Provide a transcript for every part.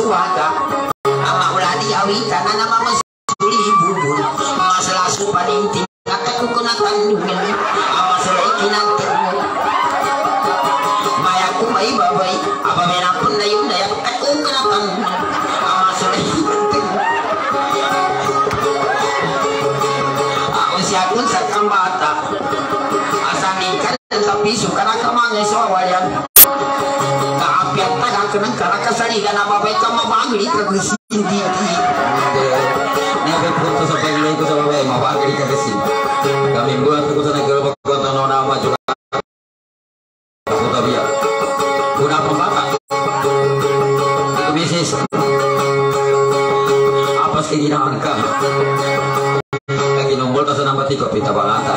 suwaka Ama uladi awitan na nama masuli bubur Masalah supaninting Kataku kena kandungan Ama sulai kinantin Mayaku bayi babai Apa merah pun na yun Daya aku kena kandungan Ama sulai kinantin Ako siya kun sa kambata tapi suka Kaapiat taga kenang kasali dan apa baik kamu kasi. Kami buhat ko sa nagkaroon ko ng nama juga. Ako tabiya. Una pambata. Ito misis. Apa sih ginawan ka? Lagi nombol ka sa nambati ko, pita bangata.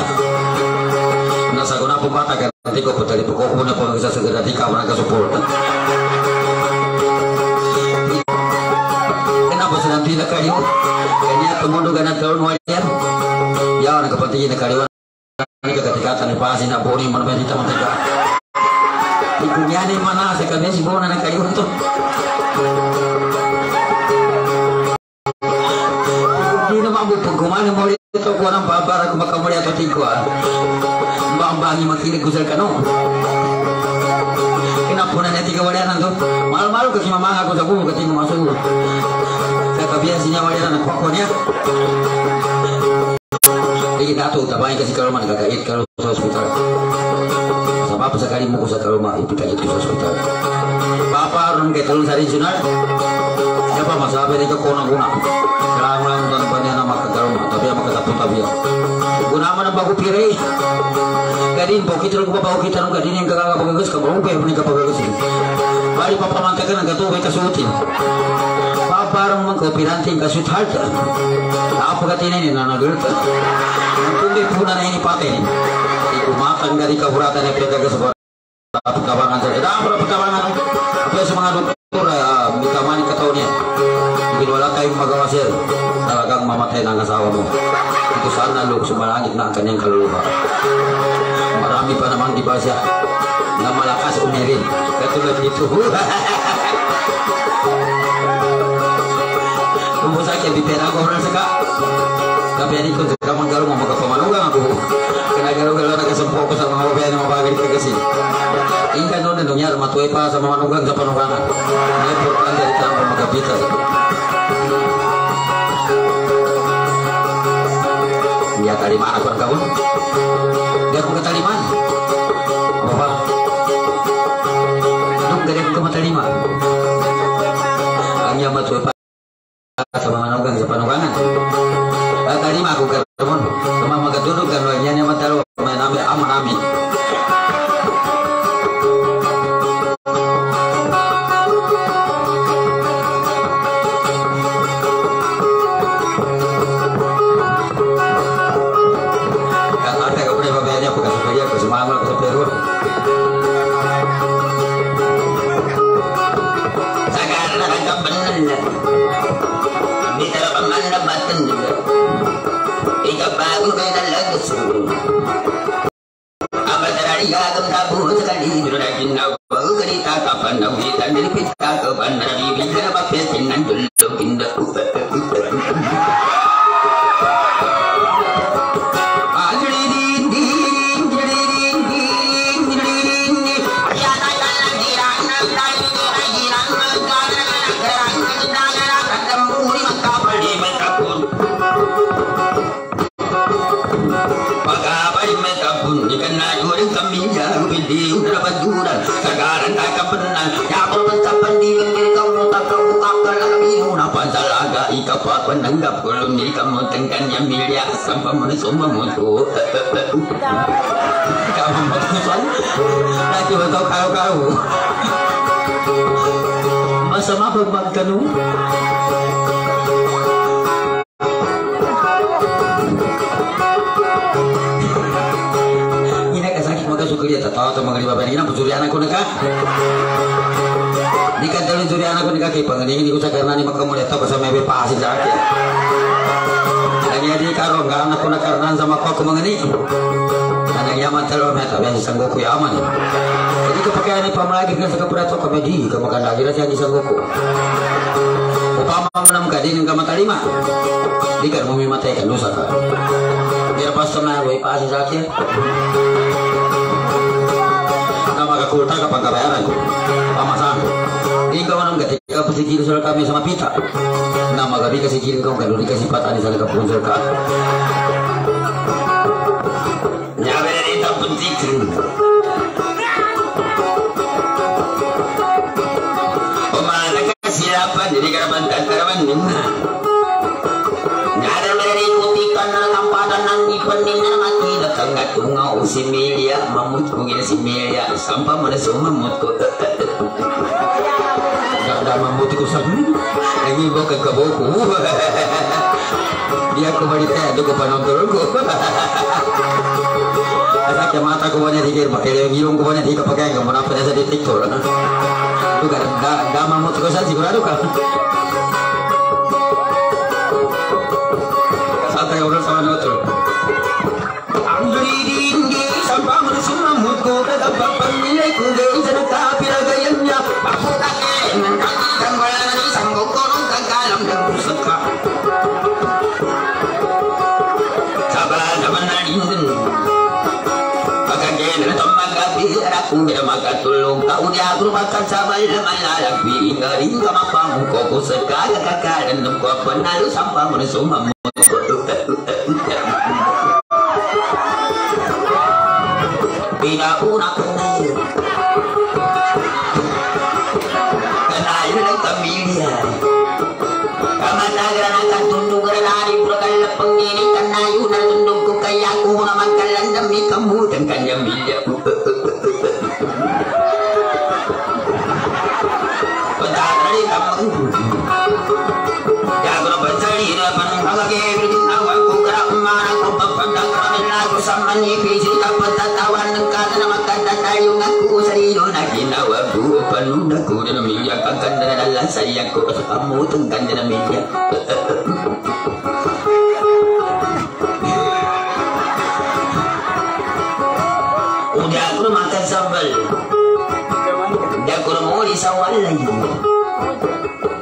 Nasa ko na pambata ka, nanti ko putali po ko na po sa segera di ka mga sedang tidak kayu? Kanya tumundo ka ng karon wajan. Yaw, nagkapatingin na kayo. Ini ketika ni pasi na boni man ba dito mataga. Ikunyani mana sa kanya si bona na kayo to. Na mabu pag kumano mo ito ko nang babara ko makamuli ato tingko ah. Mbambangi makinig ko sa kano. Kinapuna niya tiga wala nando. Mal-mal kasi mamanga ko sa buho masuk. Sa kabiyan sinya wala na kwako niya. Hindi dato tabayin kasi kalau man gagait kalau sa. Sa papa sekali mo ko sa kaluma ipikagit ko sa hospital. Papa ron kay tulong sa regional. Siapa masabi ni ko kuna guna. Kailangan lang doon pa niya na makagkaroon. Tapi ang makatapon tabi. Guna man ang bago pire. Kadin ko bago kita nung kadin yung kagagabagas ka mo pa yung. Bali papamantakan ang katubay kasutin. Paparang man ko piranting kasut halta. Apa katina ni nanagulta. Kundi puna na ini paten. Ikumakan dari kahuratan yang pegawai sebuah pekabangan saja. Dah berapa pekabangan? Apa yang semangat dokter ya? Mika mani katahunya. Mungkin wala kayo magawasir. Talagang mamatay ng asawa mo. Ito sana loob sumalangit na ang kanyang kaluluwa. Marami pa namang di ba na malakas umirin. Katulad nito. Kung sa akin, bipera ko rin sa ka. Tapi ini kung sa manggaro mo, magkapamanugang ako. Kinagaro-garo na kasampo ko sa mga babae na mabagay ka kasi. Ingka noon na nangyari, matuwi pa sa mga manugang sa panugangan. May importante rin tayo magkapitas. Dia taliman aku kawan. Dia aku ketaliman. Aku kemataliman. Hanya matuwi pa sa mga manugang sa panugangan. At tadi mah aku kinda Pagkabay may kapun, ikan na yuring kami jago hindi udara paduran. Sagaran tayo kapanan, yang milya sampai mo na sumamuto. Kamu magkusan, lagi ba ito karo-karo? Masama pag magtanong? Ina ka sakit maka suka dia tahu atau mengenai bapak ini Di kantor curi anakku neka kaya pengen ini usah karena ini maka mulai tahu sama ibu pasti sakit. Lagi ada karo nggak anakku neka karena sama kau mengenai. Anak yaman telur meta biasa sanggup ya aman. Jadi kepakaian ini pamalagi kan sekeberat kok komedi kamu kan lagi nasi yang disanggup. upama manam kadin ka matalima di kan mumi matay kan dosa ka dia pas sama gue pasti sakit nama ka kulta ka pangkabayaran ko pamasan di ka manam ketika pesikir surat kami sama pita nama ka di kasih kirim kau kan di kasih patani sana ka punsul ka Nyabe dari tampun tikru. Pemana kesilapan jadi karaman dan karaman nina. Nyada dari kutikan na nang ipanin na mati datang ngatunga usimilia mamut mungkin similia sampai mana semua mamut ko. Gak ada mambuti ko sa lagi bawa ke kaboku dia kembali teh ada ko panonton ko Asa kaya mata ko banyak dikir makanya yung ilong ko banyak di kapagay ko mana pa sa detektor Itu da da mamut ko sa sigurado ka Santa ka ulo sa manotro Angri dinggi sampai mana semua mamut ko kadapat pamilai ko gay na magkatulong Kau di ako makan sa malalagbi Nga rin ka mapamuko ko sa kagakakalan ng ko Panalo sa pamunan sumamot dalam saya ku kamu dan minyak Udah aku makan sambal. Udah aku mau disawal lagi.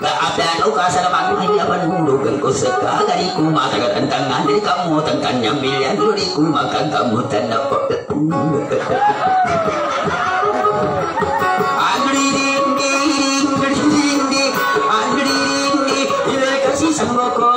Keadaan ka sa lamang hinapan hulugan ko sa kagari ko makagatantangan Di kamutan kanyang bilyan Luri ko makagamutan na po solo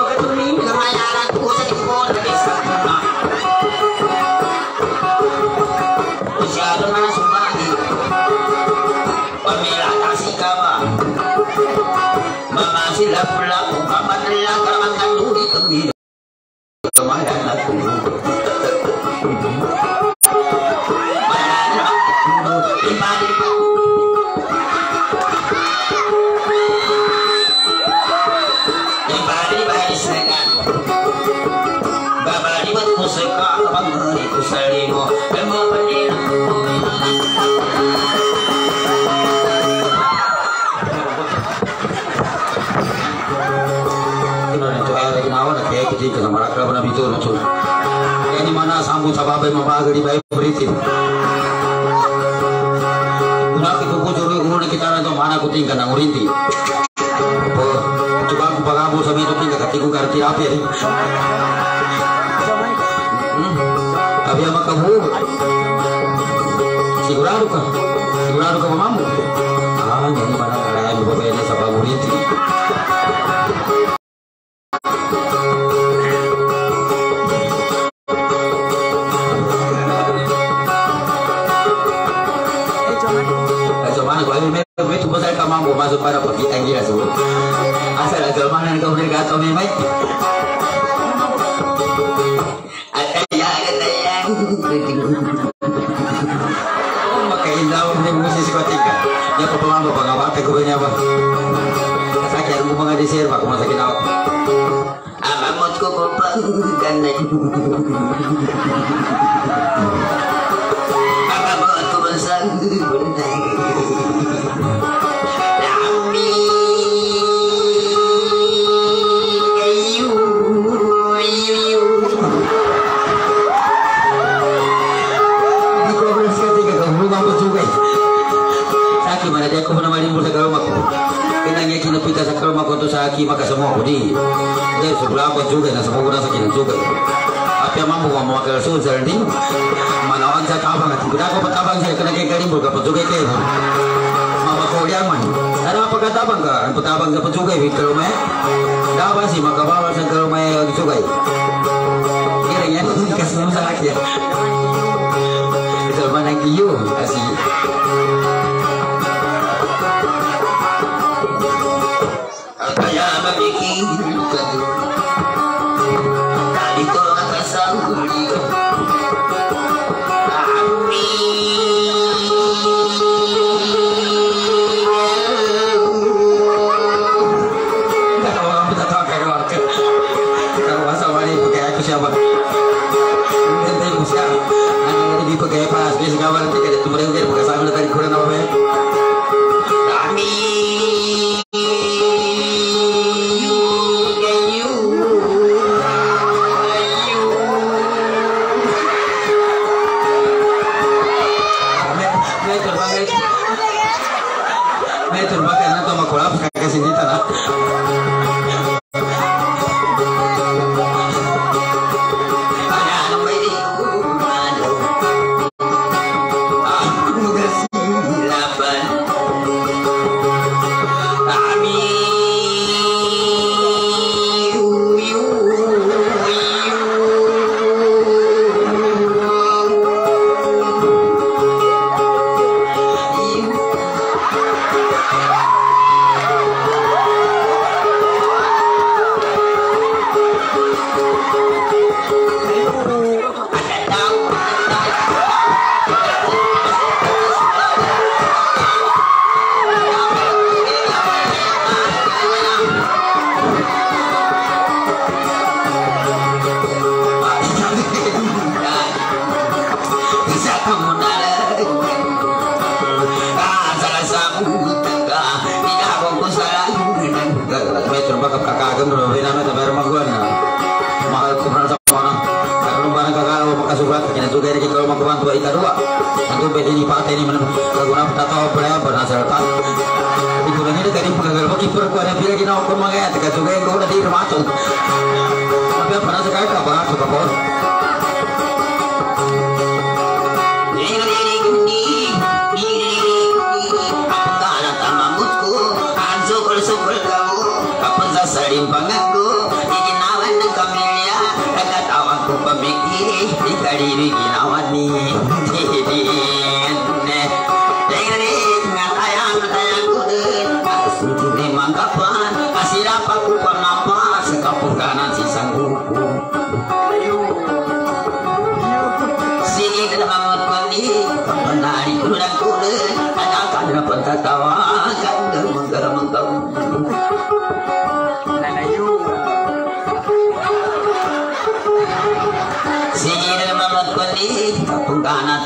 Kino na ito ay ginawa na kaya kiti ka sama rakra na bito na chul. Kaya ni mana sambung sa babay mabagari bay beritin. Una kita na na na. Abi ama kamu. Sigurado ka. Sigurado ka mamamu. Ah, jadi mana kaya mo babay na sa. Sa tabang at tidak ko patabang sa kena kay kalimbo ka patuloy kayo. Mama ko yang man. Ano ang pagkatabang ka? Ang patabang sa patsugay, wait ka lumay. Dapat si makabawa sa karumay ang sugay. Kira yan, naman sa akin. Man ang iyo, kasi Kaya mamikir ka ang Kalau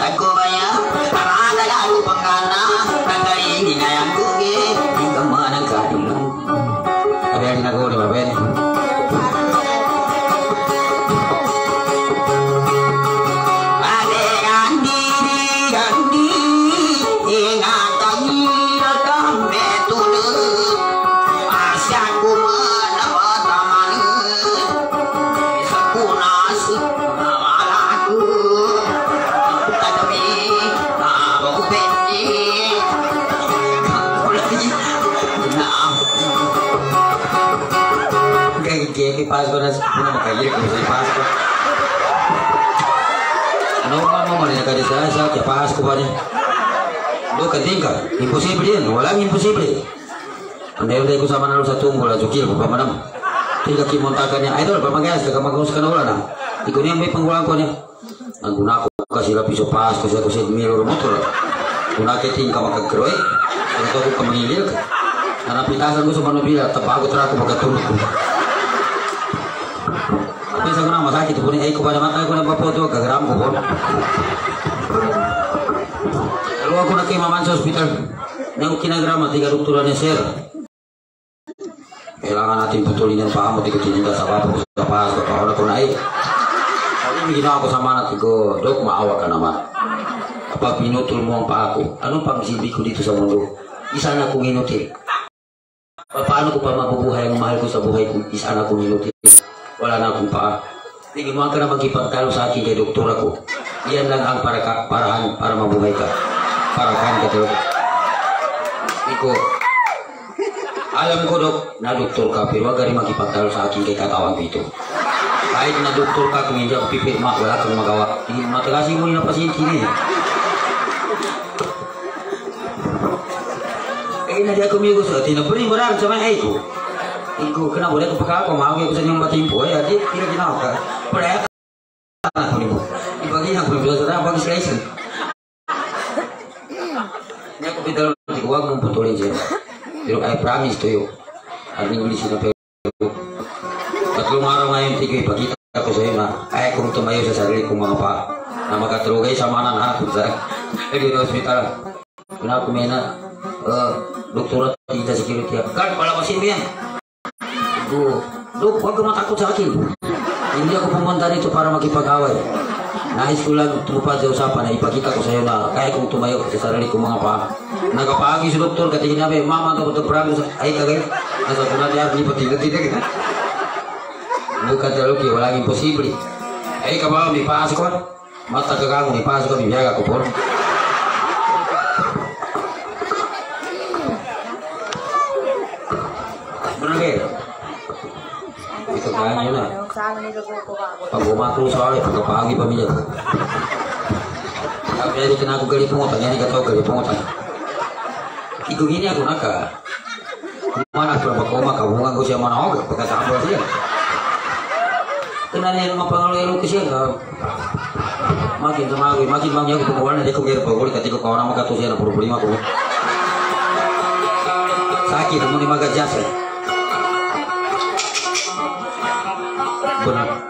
I go ka sa sa ke pas ko ba ni? Do ka tingka, imposible yan, walang imposible. Andai udah ikut sama nalu satu mula jukil ko pamanam. Tingka kimontakan niya idol pamagas ka magus ka na wala na. Ikaw niya may panggulang ko niya. Ang guna ko kasi lapi so pas ko sa ko sa mirror motor. Guna ke tingka makagkroy. Ano to ko kamangilil ka. Nanapitasan ko sa manubila, tabago tara ko magatulog ko. Tapi sa guna masakit po ni ay ko pa naman tayo ko na papoto kagaram ko po. Dalawa ko na kay maman hospital. Nang kinagrama, tiga doktora ni sir. Kailangan natin putulin yung paa mo, tiga tininda sa papa ko sa pahas ko. Paano ko na ay. Sabi ginawa ko sa manat ko, Dok, maawa ka naman. Kapag pinutol mo ang paa ko, anong pang silbi ko dito sa mundo? Isa na kong inutil. paano ko pa mabubuhay ang mahal ko sa buhay kung isa na inutin? Wala na akong paa. Hindi mo ka na magipagtalo sa akin kay doktor ako. Yan lang ang para ka, paraan para mabuhay ka. Parahan ka talaga. Iko, alam ko dok, na doktor ka, pero wag ka rin magipagtalo sa akin kay katawan dito. Kahit na doktor ka, kung hindi ako pipirma, wala kang magawa. Matagasin mo yung pasyente niya. Eh, na dia kumigo sa tina beri berar sama ai ko. Iku kena boleh ko paka ko mau ko sa nyong matimpo ya di kira kina ka. Pare ta ko ni. Ibagi na ko bisa sa bagi slice. Nya ko bidal di ko wag mong putulin je. Pero I promise to you. Ang English na pero Tatlong araw ngayon, tigoy, pagkita ko sa na ay kung tumayo sa sarili kong mga pa na magkatrugay sa Lagi aku uh, doktorat kita security kan pala kasi yan Go, dok, huwag ka matakot sa akin. Hindi ako pumunta dito para makipag-away. Nais ko lang tumupad sa usapan na ipakita ko sa iyo na kaya kong tumayo sa sarili kong mga paa. Nagapahagi si doktor katingin namin, mama daw ito parang sa ay kagay. Nasa kuna niya, di pa kita. Bukan terlalu ki, walang imposible. Ay ka may paas ko? Mata ka kang, may paas ko, biyaga ko po. Benar ke? Itu kan yun na. Sana nito po ko ako. Pag umatong sa akin, pagkapagi pa niya. Ang pwede ka na ako galipungan, yan ka to galipungan. Ito gini. Mana ko makoma kabungan ko siya manawag pagkatapos siya. Kena niya mga pangalero ko siya ka. Makin makin siya na problema ko. Sakit mo ni magajasa. Benar.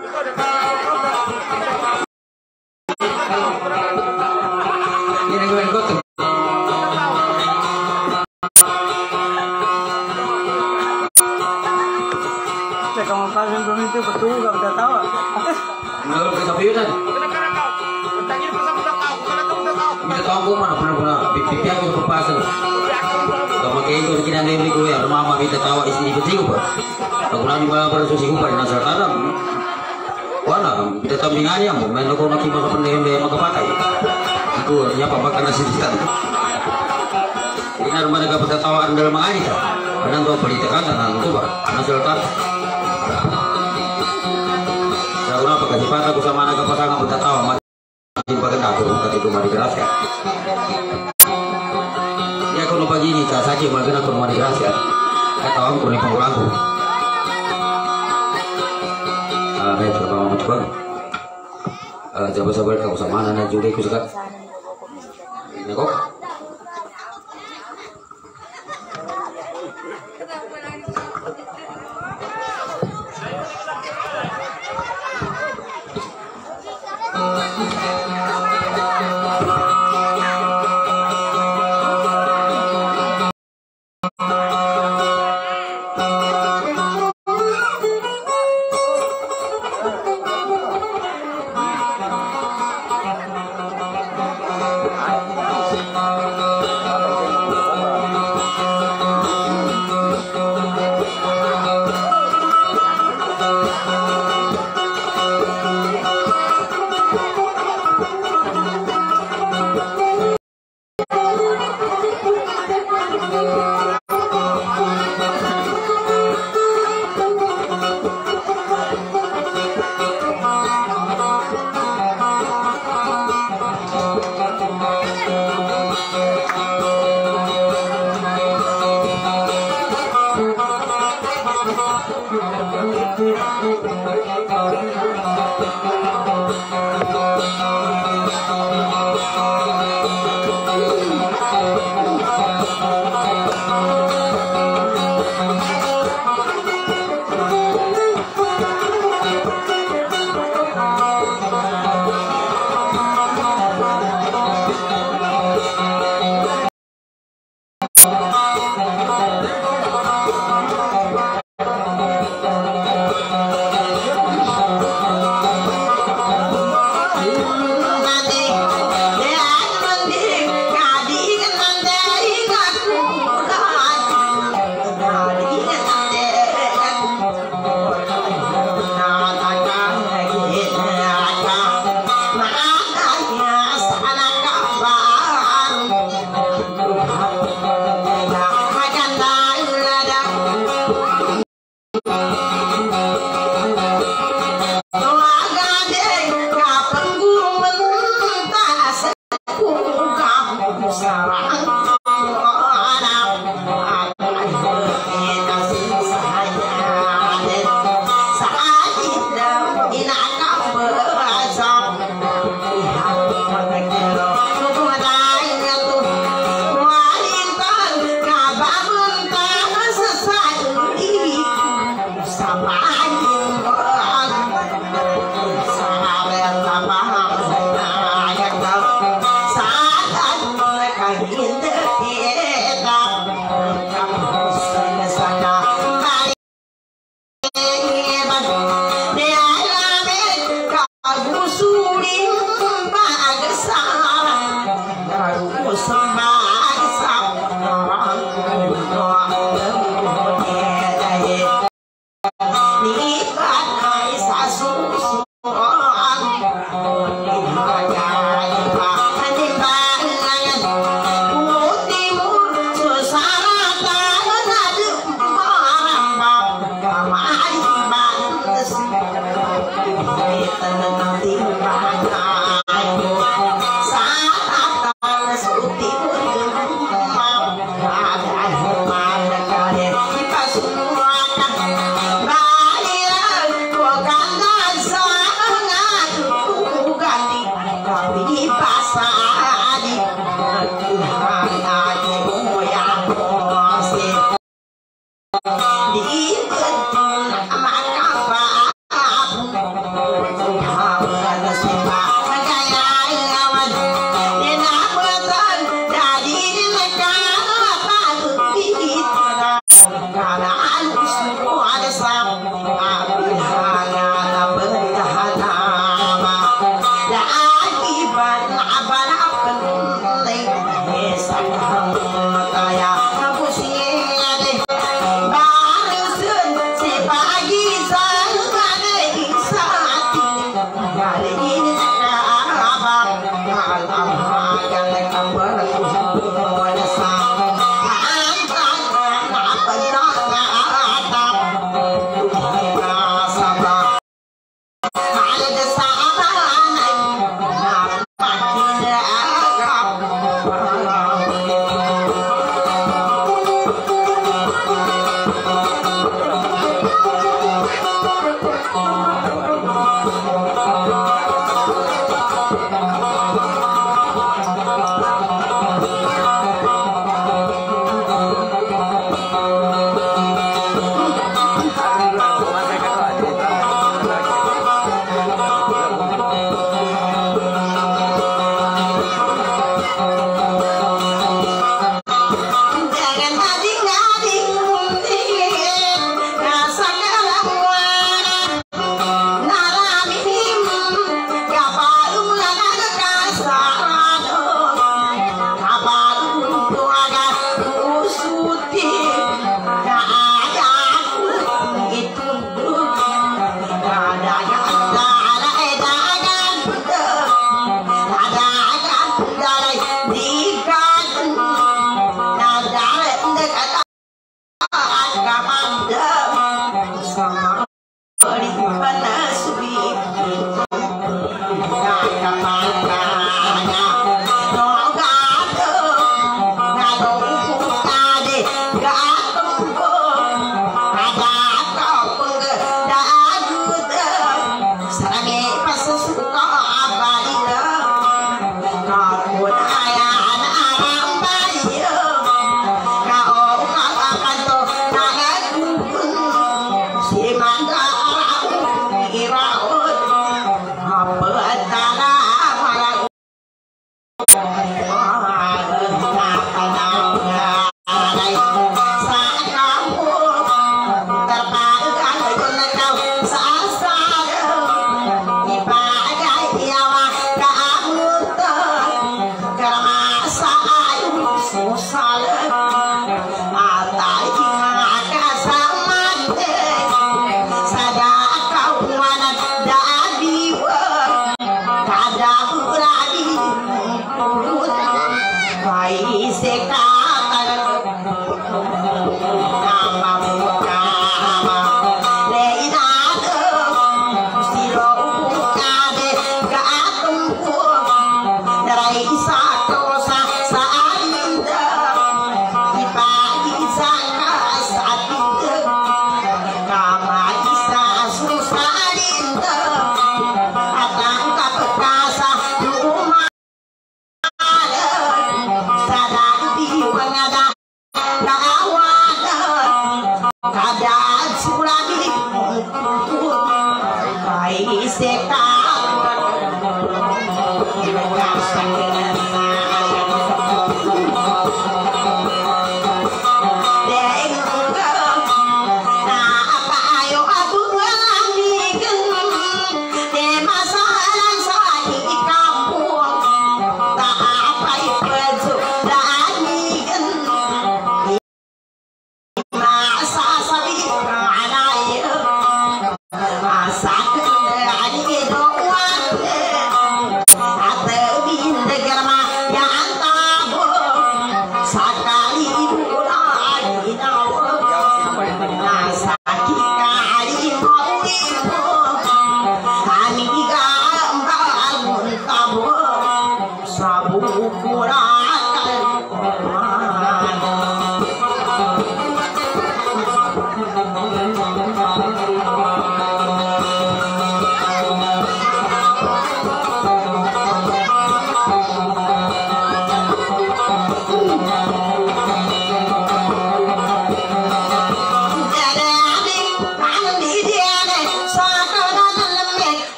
Niya pa baka nasisitan. Hindi na naman nagkapagtatawaan dalam mga anita. Anong to politikan na nang ito ba? Ano sa latar? Sa una, pagkasipatan ko sa mga nagkapasangan magtatawa, magiging paganda ko kung katito marigrasya. Hindi ako napagini ka, sa akin maganda ko marigrasya. Katawang ko ni pangulang ko. Ah, may trabaho mo ko. Ah, jaba sabar ka sa mana na jugay ko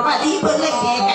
Roma, Libra,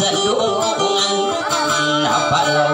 Kau deh mah apa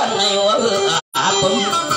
pasukan na yung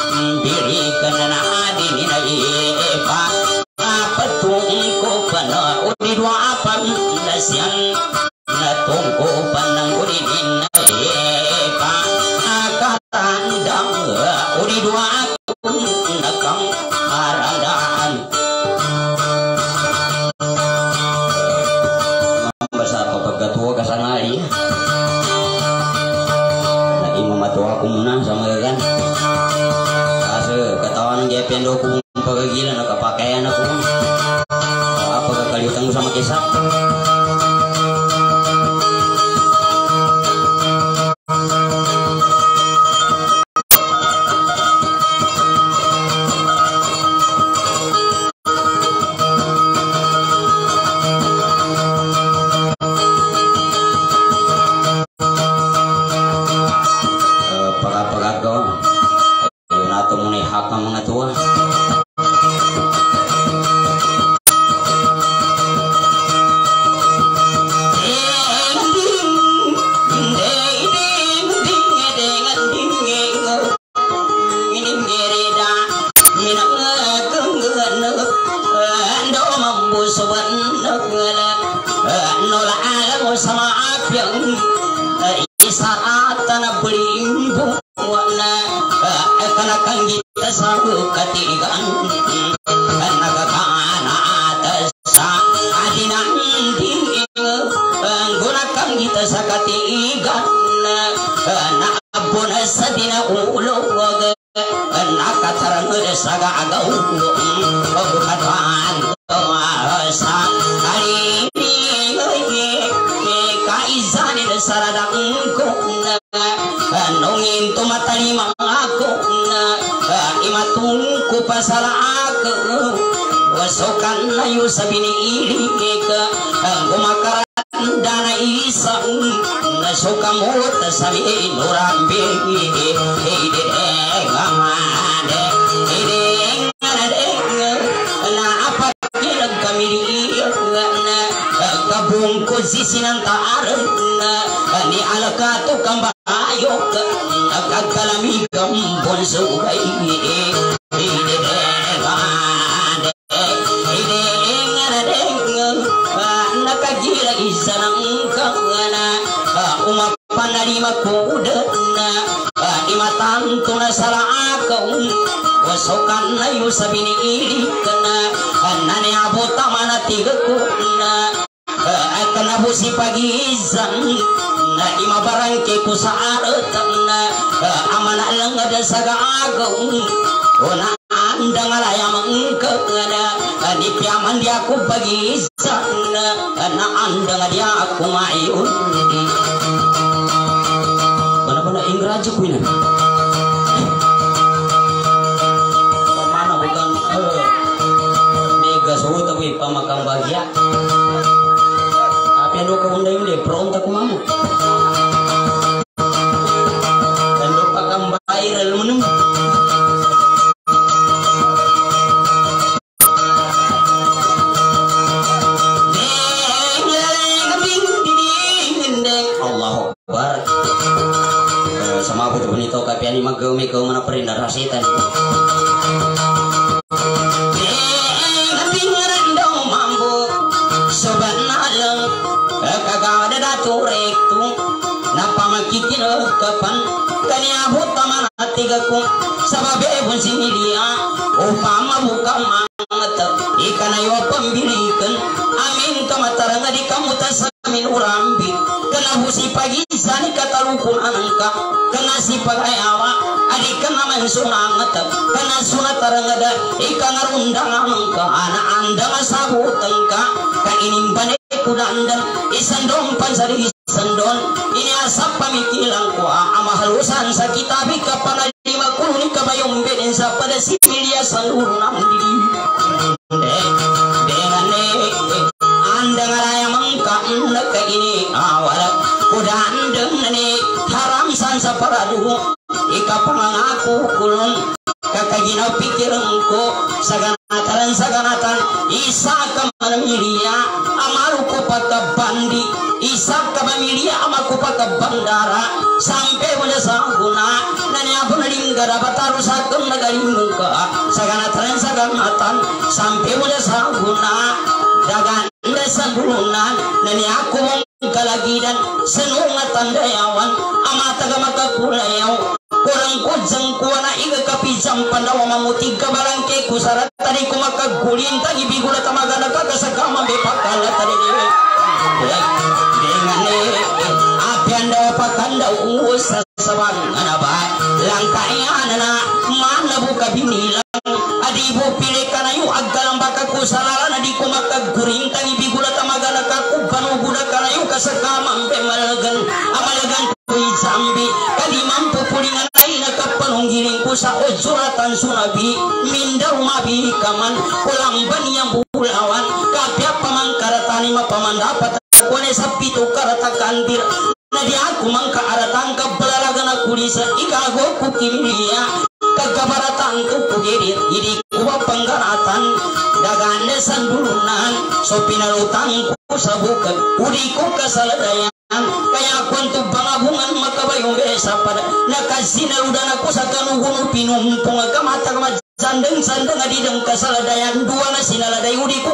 kana si pagi sani katalukun anangka Kena si pagayawa Adi kena main sunangat Kena sunat tarangada Ika ngarundang anangka anda masabutangka Ka. Inimbane kudandan Isandong pansari isandon Ini asap pamikilang ko Ama halusan sa kitabi Kapana lima kuluni kabayong benin Sa pada sipilia sanurunang diri haram sansa paradu ika pangaku kulun. Kakagina pikirengko saganataran saganatan isa kamamilia amaruku paka bandi. Isa kamamilia amaku paka bandara. Sampai punya sahuna nani apa nalinggara bataru sakem nagalimungka saganataran saganatan sampai punya sahuna dagan ndesan bulunan nani aku kalagidan senungatan dayawan amata gamaka kulayaw kurang kujang kuana iga kapijam pandawa mamuti kabarangke kusarat. Tadi kumaka gulin tagi bigula tamagana kakasagama bepakala tadi dengan api anda pakanda uus sasabang anaba langkaya anana mana buka binilang. Adibu pilih kana yu agalang baka kusarala tangi bigula tamagana kaku banu guda kana yu kasakama mpe malagan amalagan kui zambi. Kadi mampu pulingan lain kapanong giring ku sa ojuratan sunabi. Mindar mabi kaman kulang bani yang bulawan. Kapya pamangkaratani mapamandapat kone sapi tu karata kandir Nadi aku mangka aratang ka belaragan aku lisa ikago ku kugirit idi kuwa panggaratan dagane sandulunan so pinalutang ku sabukan. Udi ku kasaladayan kaya aku untuk bangabungan makabayong besa pada. Nakasina udah aku sakanugun pinumpung kamata kama sandeng sandeng adideng kasaladayan dua na sinaladay udi ku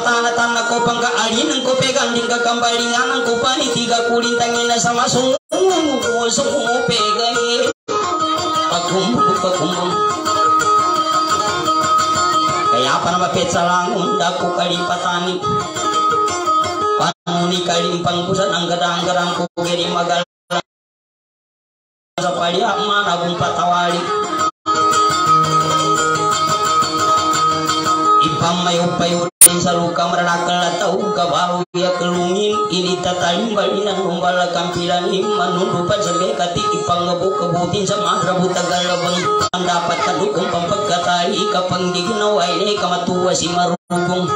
Amaking floringan ko. kambalingan ko pa ni tiga kulintangin na sa masungo sungo pegay pagkumbong pagkumbong kaya pa na mapetsa lang unda ko kalipatani panuni kalimpang pusan ang gadang-gadang ko gini magal. Sa paliaman akong patawali. Ipamayo-payo din sa luka maranakal na tau kabaho ya kelungin ini tatalim balinan numbala kampilan iman nundupan sa mekati ipangabu kebutin sa madra butagal labang ang dapat kadukong pampagkatali kapang di ginawa ini kamatuwa si marugong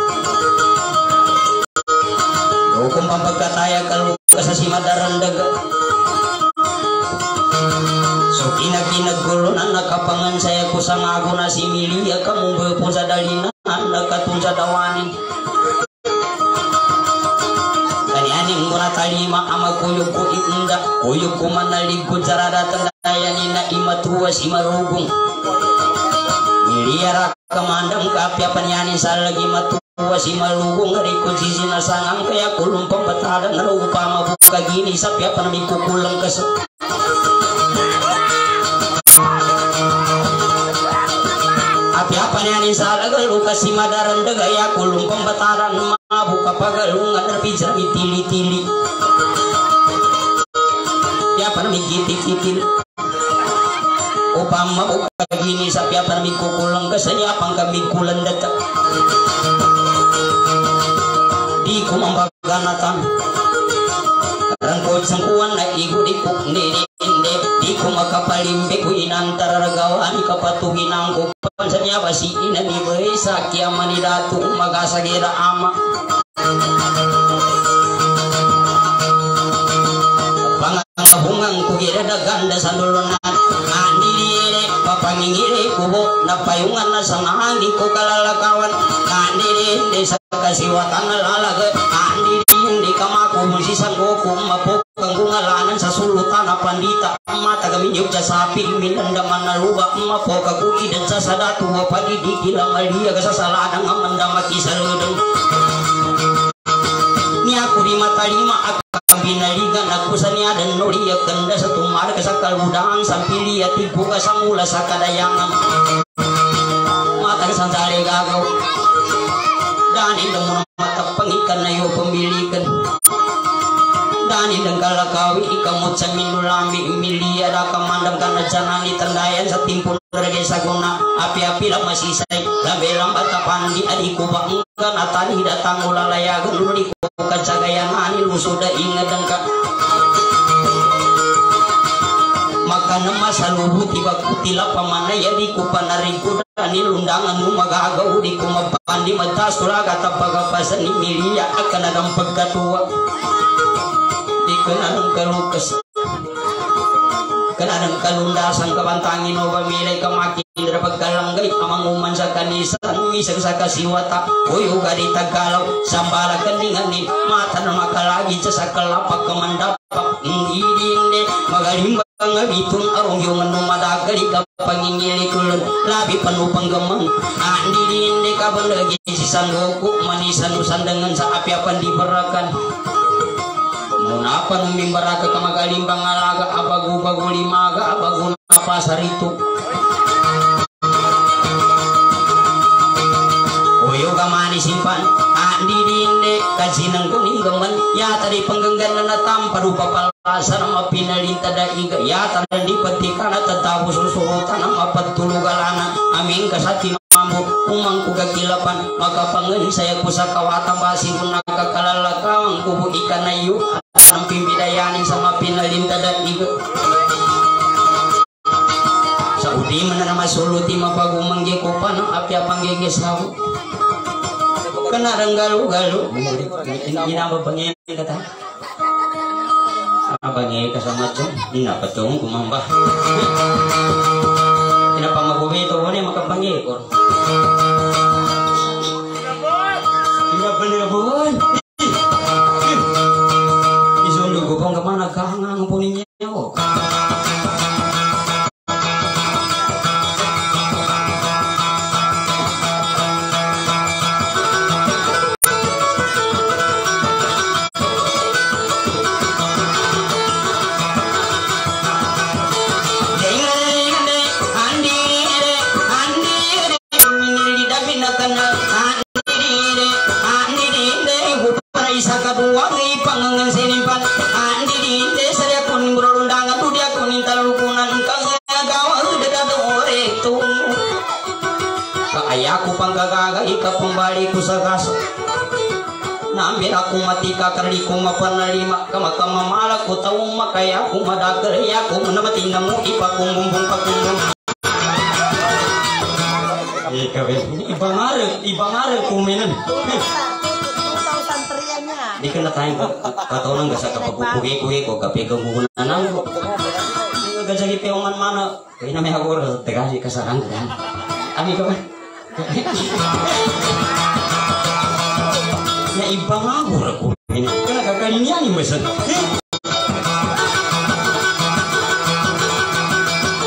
Dukong pampagkataya kaluka sa si madaran daga So kinag-kinaggulo na nakapangan saya ko sa ngago na si Milia kamong po sa radatang dayanin na imatuwa si marugong. Milia ra kamandang kapya panyanin sa lagi matuwa si marugong harikod si sinasangang kaya kulong pambatadan na lupa mabuka gini ka sa Api apa ni salah galu kasi madaran dagaya kulung pembataran mabuka pagalungan terpijar tili-tili. Ya pan migiti-kitil. Upang mabuka gini sa piapan mikukulang kasaya pang kami kulan data. Di ko mambaganatan. Rangkot sangkuan na igo di ko nene di ko makapalimbe ko inantara ragawan kapatugin ang kupan sa niya basi inani bay sa kiyaman ni datu magasagira ama. Pangang ngabungang ku gira ganda sandulunan andi dire papangingire kubo napayungan na sanangi ko kalalakawan andi dire sa kasiwatan na lalaga. Andi dire kamaku musisan ko kumapok kangungalanan sa sulutan na pandita. Mata kami nyuk sa sapi minandaman na luba mapo kakuki dan sa sadatu wapadi di kila malia. Kasasaladang amandamaki saludang ni aku di mata lima akan binaligan aku sania dan nolia kenda satu mar. Kesakal udang sampili ya tipu. Kasamula sakadayangan mata sansare gagau dan indeng mata pengikan na yo pembilikan dan indeng kalakawi ikamut sa minulambi imilia da kamandam kana janani tandayan sa timpun rage saguna api-api lang masisay labi lang batapandi adiku bangkan atani datang ulalayagan luli ko kajagayan ani lusuda ingat dan ka maka nama salubu tiba kutila pamana ya di kupanariku dani lundangan mu magagaw di kumapandi magtasura kata pagapasan ni milia akan adang pagkatua di kenanong kalukas kenanong kalundasan kabantangin o pamilay kamakin pagkalanggay amang uman sa kanisan misang sa kasiwata Uyo gadi tagalaw. Sambala kandinganin mata na makalagi sa kalapak kamandapak hindi hindi magalimba nga bitun arong yung ano madagali ka pangingili kulon labi panupang gamang andi hindi ka ba lagi si sanggoku manisan usandangan sa api-apan di barakan Muna pa nung mimbaraka ka magalimbang alaga abagu-bagu limaga abagu na pasarito Uyo kamani simpan Andi dinde kasinang kuning gemen. Ya tadi penggenggan na tampar rupa palasan Ama pinalinta da iga. Ya tadi di petika na tetapu susurutan Ama patulugalana Amin kasati mambu Umang kuga kilapan. Maka pangen saya kusakawata Basi unaka kalalakawang Kubu ikan na yu Ang pimpidayanin sama pinalinta da iga Saudi mana nama suluti mapagumang ko pa ng apya panggigis na Kena rang galu-galu Ginama pangyayin ka ta Abangay ka sa matyo Ina patong kumamba Ina pa magubito ko ni makapangay ko Ina pa Isundo ko pang kamana kahangang po ninyo Ayaku panggagaga ika pembali ku sagaso Nambil aku mati kakari ku mapanalima Kama kama malak ku tawong makaya ku madakar ya ku menamati namu ipakum bumbung pakumbung ibang are ibang are kuminan tahu santriannya Di kana tayo kataon nga sa kapagupugi-kugi ko kape kang gugunanan ko. Gajagi peongan mana? Kaya na may ako rin tegasi kasarang kan. Ami ka Ya iba nga ako rin ko. Kana kakalinya ni Mason.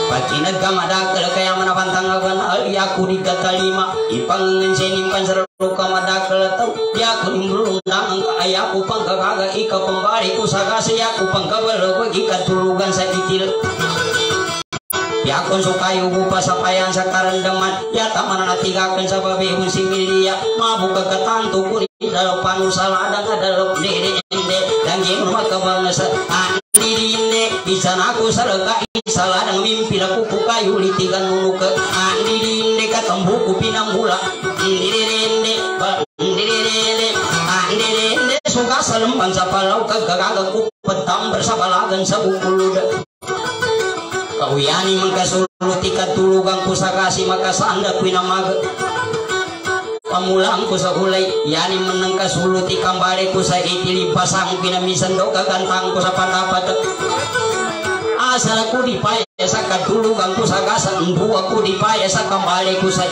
Pakinag ka madakal kaya manapantang awan al yaku di katalima ipang senimpan seru ka madakal tau. Yaku nimbrundang ayaku pangkagaga ika pembali ku sagasa yaku pangkabalo ko ika tulugan itil Yakon sukayo bupa sa payan sa karandaman Yata mananatigakan sa babi si Milia. Mabuka katanto kuri Dalo panusaladang adalo dede ende Dangi makabang sa andi dinde Bisa naku salaka isaladang mimpi laku kayu litigan nunuke Andi dinde katambuku pinanggula Andi dinde Andi dinde Andi dinde Suka salembang sa palau kagagaku Petam bersabalagan sa bukuluda Kawiyani mangkasuluti katulugang ko sa kasi makasanda pinamaga Pamulang ko sa hulay Yani menang kasuluti kambali ko sa itili pasang pinamisan do kagantang ko sa patapat asal aku dipaya sa katulugan ko sa gasa Embu aku dipaya sa kembali ko sa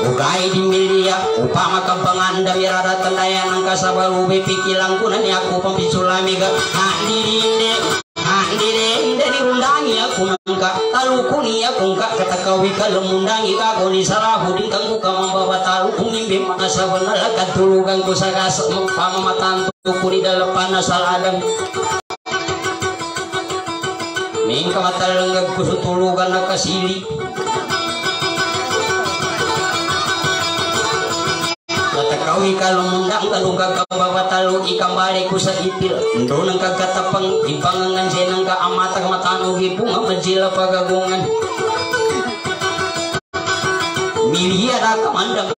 Ugay di milia upama kampanganda wirara tendayan ang kasabalubi pikilang ko na ni ako pampisulami ka handirinde handirinde ni undangi ako nangka taluko ni ako ka katakawi ka lumundangi ka ko ni sarahu din kang ka mambawa taluko ni bima sa wanala katulugan ko sa gasa pamamatan ko di dalam panas aladang Ning kamatalanggag ko sa tulugan na kasili Natakawi ka lumundang kalong kagabawa talo ikambali ko sa ipil Ndo nang kagkatapang ibangangan siya nang kaamatag matano hipong ang majila pagagungan Miliya ra kamandang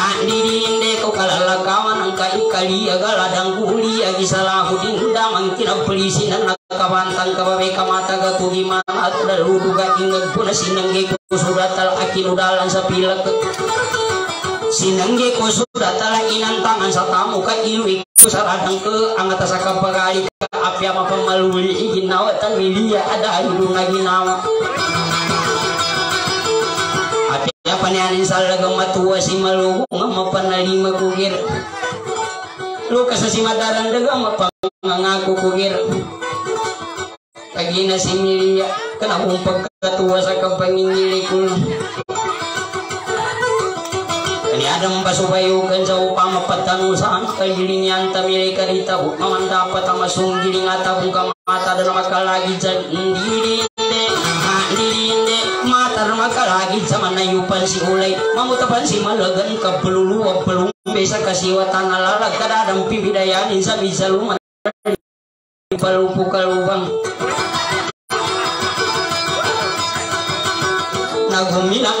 Andi hindi ko kalalagawan ang kaikaliya galadang kuliya gisalahu dindamang kinapulisi na nakabantang kababay kamata gatugi man at daluduga ingag po na sinanggi ko surat al akinudalan sa pilag Sinanggi ko sudah telah inantangan sa tamu ka iwi ko sa ke ang atas kapagari ka apya mapamaluli ginawa tan miliya ada hidu na ginawa apya panyanin sa lagang matuwa si malugo nga mapanalima kugir Lukas sa si madaran daga mapangangako kugir Kagina si miliya kanakong pagkatuwa sa kapangingili ko Kani adam basupayukan sa upang mapatanusan Kagiling yan tamilay karita Hukaman dapat ang masunggiling at abong kamata Dan makalagi dyan Hindi Matar makalagi sa manayupan si ulay Mamutapan si malagan Kapululuwag palumbe sa kasiwatan Nalalag kadadang pibidayanin sa bisaluman Palupo kalubang Nagumina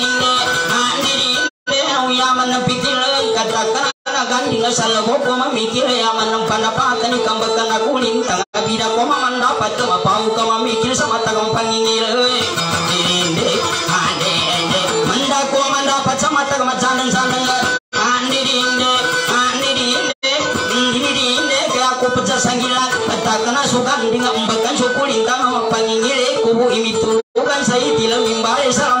ang yaman ng pikil katakan na gandi nga sa labo ko mamikil yaman ng panapatan ikambagan na kuling tanga bida ko mamandapat ka mapaw ka mamikil sa matagang pangingil dinde andi dinde manda ko mandapat sa matagang matsanan-sanan andi dinde andi dinde andi dinde kaya ako pecah sanggilan katakan na sugan di nga umbakan sukuling ka mapangingil kubu imitulukan sa itilang imbali sa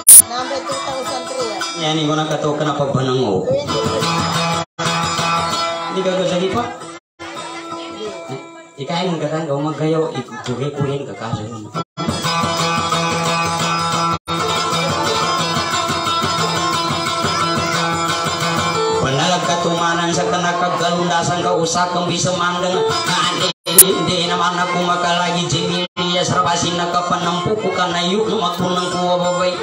2003 yan ko nakatoka na pagbanango hindi ka gasali pa ikain mo katang gaw magayo ikugay ko rin kakaso Panalag katumanan sa kanakagalundasan ka usakang bisa mandang hindi naman ako makalagi jimilia sarbasin nakapanampu ko kanayo numakunang kuwa babay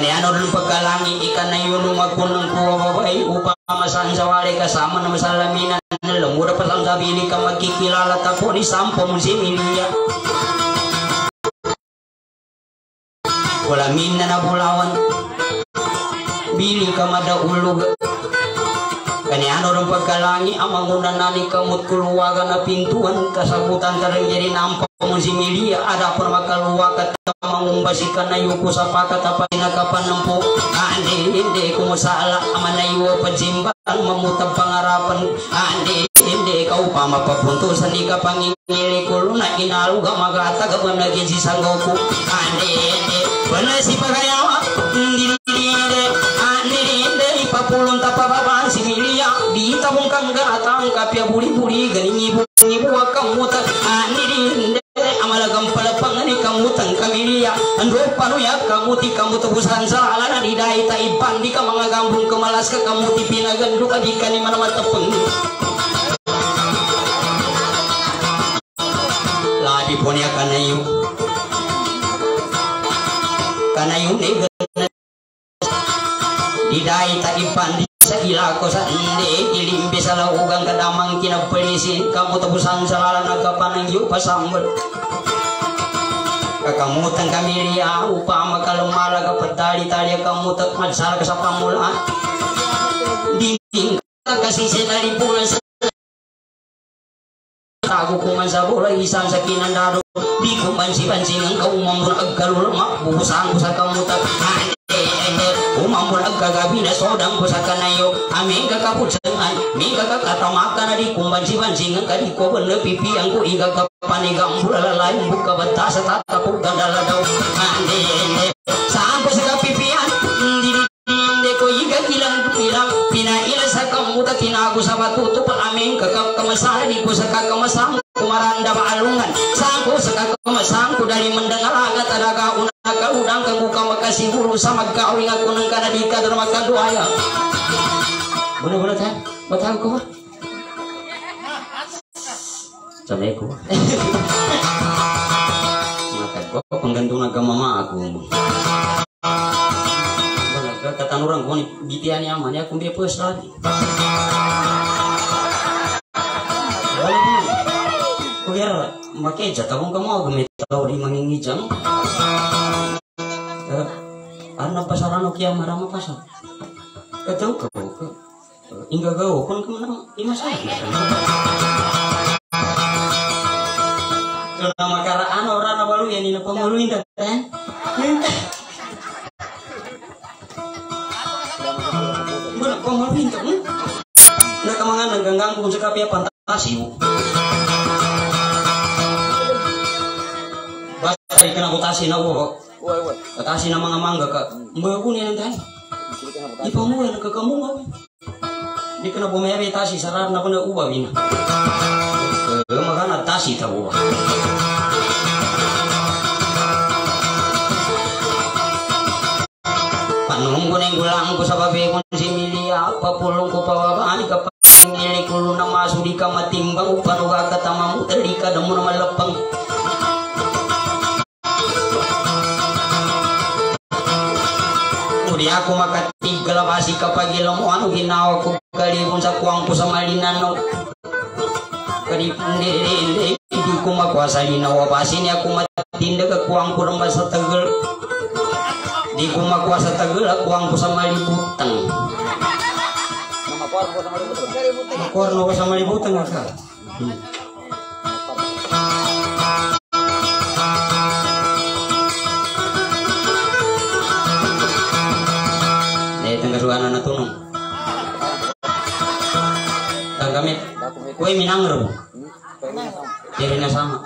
Kani ano rin pagkalangi ikan na yun magkunang kuwa babay upang masan sa wali kasama na masalaminan Lamura pa lang sabili ka magkikilala tapo ni Sampo mo si Milia Wala min na nabulawan Bili ka madaulog Ano rin pagkalangi ang mangunan na pintuan kasabutan tarang jadi nampak mo si Milia ada pa makaluwa ka mangumbasi ka na yuko sa pakat apa sinakapan ng po andi hindi ko masala aman na iwa pajimba ang mamutab pangarapan andi hindi ikaw pa mapapuntusan di ka pangingili ko na inaluga magatag ang naging si sanggoku andi hindi wala si pagayawa hindi hindi hindi andi hindi papulong tapababan si Milia di tabung kangga tangkap ya buri-buri ganing ibu-ibu kamu tak anirin amalagang palapang ni kamu tang kamilia ando panu ya kamu ti kamu tebusan salah na di dai ta ipan di ka mga gambung kemalas ka kamu ti pinagandu ka di kani mana matapeng labi ponya kanayu kanayu ne Didai tak ipandi sa ilako sa hindi Ilimbi sa laugang kadamang kinapalisin Kamu tabusan sa lala nagkapanang iyo pasambal Kakamutan kami riya Upa makalumala kapag tali-tali Kamutan magsara ka sa pamulaan Dinding ka kasi sinali pula sa Tago ko man sa bola isang sa kinandaro Di ko man si Pansing ang kaumambol agkalulama Bubusan ko sa kamutan Umambol agkagabi na sodang ko sa kanayo Amin kakaputsangan Mi kakakatamakan na di kumban si Pansing ang kadiko Banda pipi ang ko igagapanigang Bulalay buka bata sa tatapog Gandala Ande ko sa ko iga pilang pinaila sa kamuta tinago sa batuto pa amin kakamasahan di ko sa kakamasang kumaranda maalungan saan ko sa kakamasang ko dari mendangalaga talaga una kaudang kang buka makasiguro sa magkawing ako ng kanadika dan magkaduaya Bener-bener tayo? Batal ko? Sanay ko. Makat ko, panggandong nagamama ako. Balaga katan orang ko ni bitian yang mana aku dia pes lagi. Ko kira make jata kung kamu aku tahu di mangingijang. Eh, ano pasaran o kaya marama pasar. Kataw ka ko. ka- Inga gaw kun ka man imasay. Kalau makaraan orang na balu yan ina pamuluin ka pantasi mo. Basta ikan ako tasi na ko. Katasi na mga mangga ka. Mga kunin ang tayo. Di pa mo yan, nagkakamunga. Di ka na bumere tasi, sarar na ko na uba bina. Magana tasi ta uba. Panung ko neng gulang ko sa babi ko si Milia, papulong ko pababaan ka pa. Nili ko na masudi ka matimbang, upanuga ka tamamu, tali ka damo na malapang. Uri ako makatig kalabasi kapag ilang mo ano ginawa ko kalibon sa kuwang ko sa malinano. Kalibon hindi, hindi ko makuha linaw. Basi niya ako matinda ka kuwang ko naman sa tagal. Di ko makuha sa tagal, kuwang ko sa malibutan. Makuha ko sa malibutan ka. Hmm. Tangga suana na tunong. Tanggamit. Kuy minangro. Jadi sama.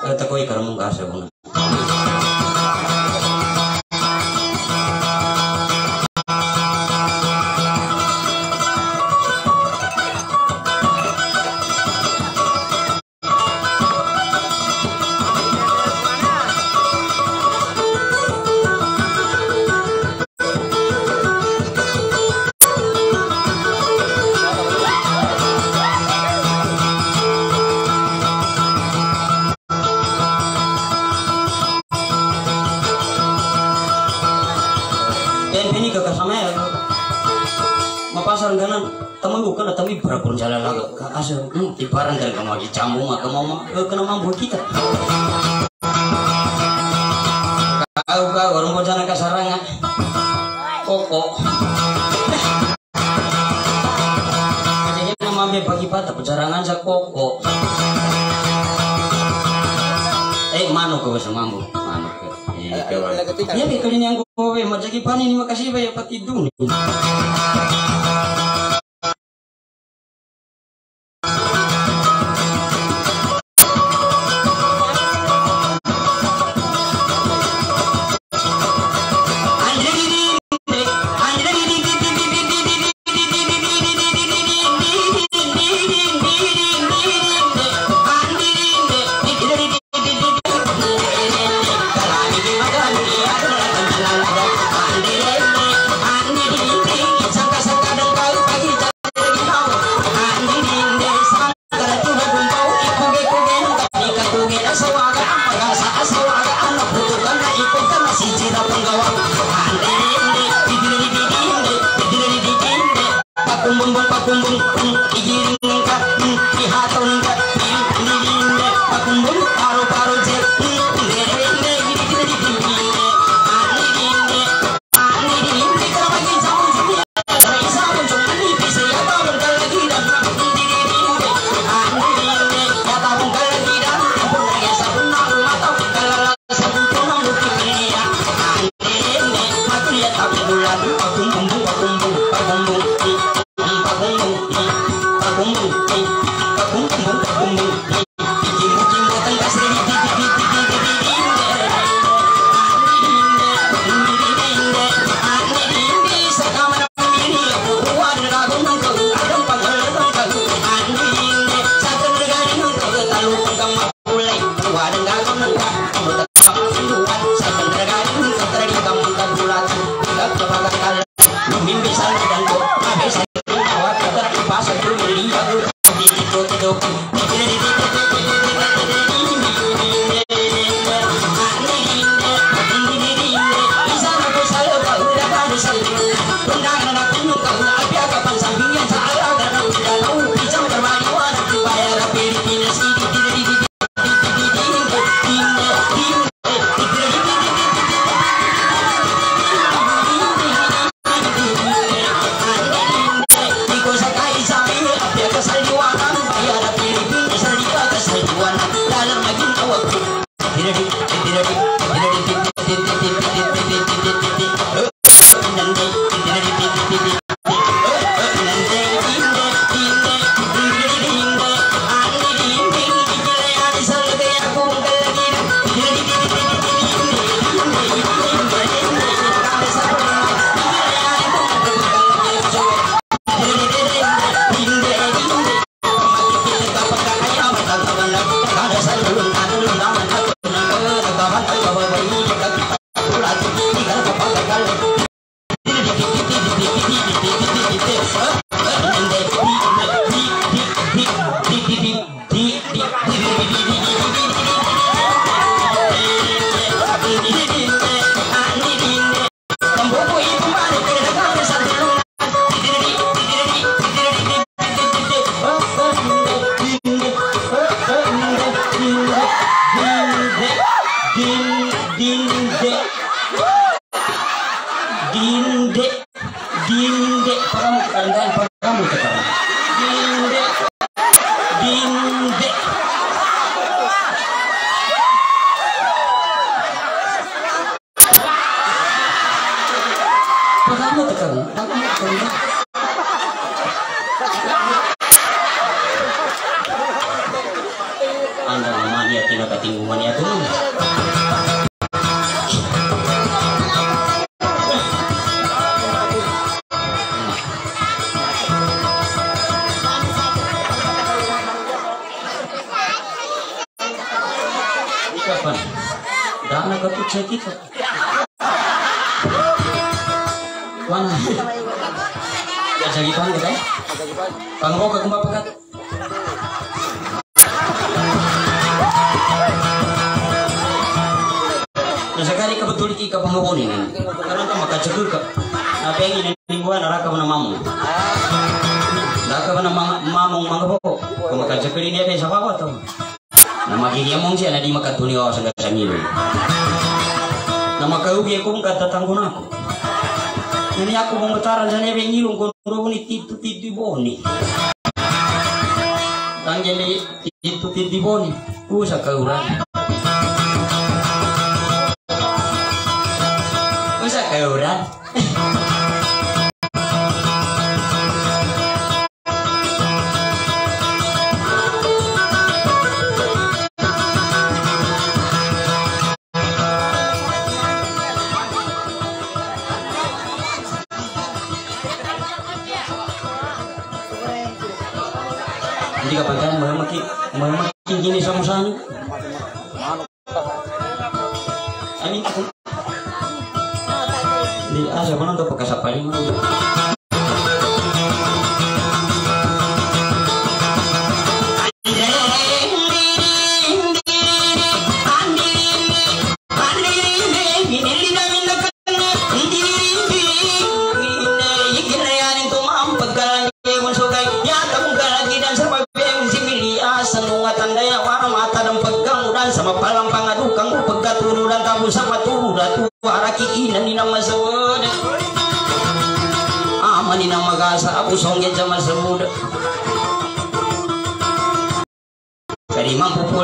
Kasa tamu bukan tapi berapun jalan lagi ke asal hmm, dari kamu lagi camu maka mau ma- eh, kena mampu kita. Kau kau orang mau jalan ke saranga. Koko. Kayaknya nama ambil pagi patah pencarangan sa koko. Eh mano ko sa mambo. Mano ko. Eh, ikaw. Ya, di kali yang kowe majagi pani ni makasih ba ya pati dun.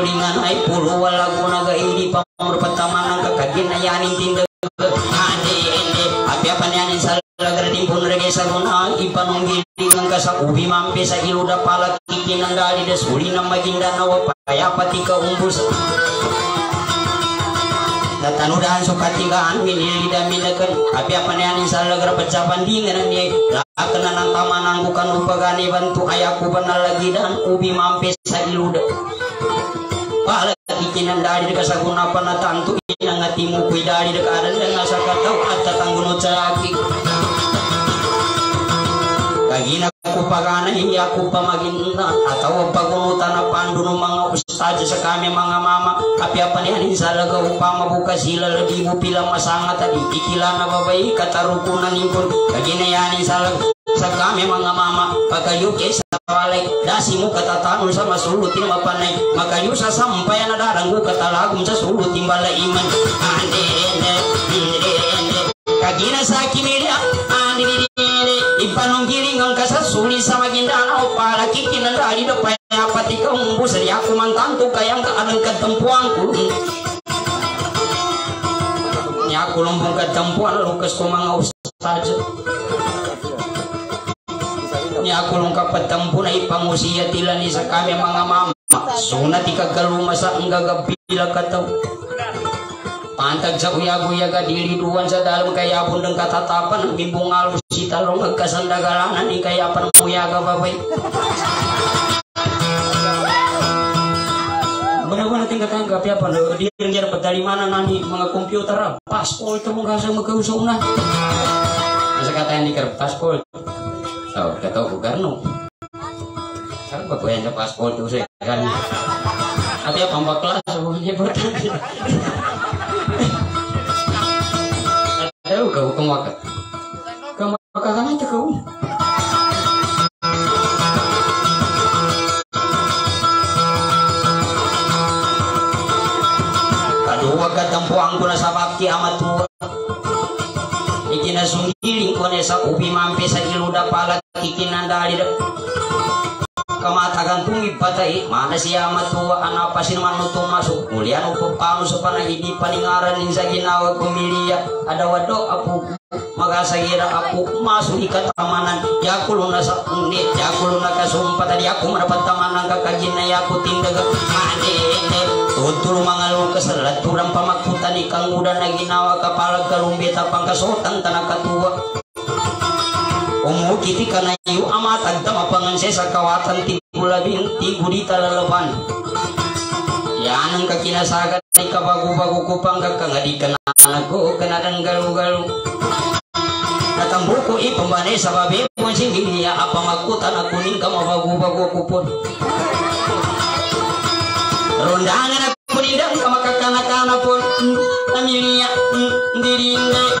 Polingan ay puluh walago naga iri pamur pataman ang kakagin na yanin tindag Ande ende api apa yanin salagar timpun rege saruna ipanong gilingan ka sa ubi mampi sa iluda pala kikinan dali da suli na maginda nawa kaya pati ka umbus. Natanudahan so katinggaan minilida minakan api apa yanin salagar pecapan dingan ni lakan na ng tamanan bukan upagani bantu ayaku banal lagi dan ubi mampi sa iluda Pala kikinan dari dekat saguna na tantu inang atimu kui dari dekat adan dan nasa katau atta tanggunot sa laki. Kagina ko pagana hindi ako pamaginna ataw pagunutan na pandu ng mga ustadya sa kami mga mama. Api apa ni anin salaga upama buka sila lebih pila masanga tadi. Ikila na babay katarukunan impun kagina yanin salaga sa kami mga mama pagayo kay sa walay dasi mo katatanol sa masulutin mapanay magayo sa sampay na daranggo katalagom sa sulutin balay iman. Ande ende ende ende kagina sa kinilya ande ende para kikinalali na paya pati ka umbo sa ako man tanto kayang kaanang katampuan ko niya kulong bong katampuan lukas ko mga ustadya ni ako nung kapatampo na ipangusiya tila ni sa kami mga mama. Suna ti kagaluma sa ang gagabila kataw pantag sa uya-uya ga diliduan sa dalam kaya bundang katatapan ang bimbungal si talong agkasandagalanan ni kaya pan uyaga babay Benar-benar tinggal tangga apa apa dia ngejar dari mana nanti mga komputer paspor itu mau kasih magkausunan Masa kata yang di paspor Oh, kata ko garno. Ba kuya sa passport ko sa kan. Apa baklas ko niya importante. Tahu kau kemaka. Kemaka kan itu kau. Kadua katampuan ko na sa bakti amat tua. Ikinasunggiling ko na sa ubi mampi sa iluda pala kikinandali da kamatagan tungi patay mana siya matua anak pasin manuto masuk. No panu sa panahidi palingaran din sa ginawa kumilia ada wado aku magasagira aku masuk di katamanan yakulo na sa unit yakulo na kasumpa tadi aku mendapat tamanan kakagin na yaku tindaga mane Tutul mga lukas turang pamakutan ikang udan na ginawa kapalag kalumbit apang kasotan tanang katua Umukiti ka na iyo amatag tamapangan siya sa kawatan tigulabing tigurita lalaban Yan ang kakinasagan ni kabago-bago ko pang kakangadi ka na ko kanadang galu-galu. Natambo ko ipambane sa babi mo si Milia apa magkutan ako ning ka mabago-bago ko po Rondangan ako nidang ka makakana-kana po Namilia dirinde Andirinde kari ko marapandadaman Andirinde rondangan ako ng kama tuwa si malugong Kaya kulong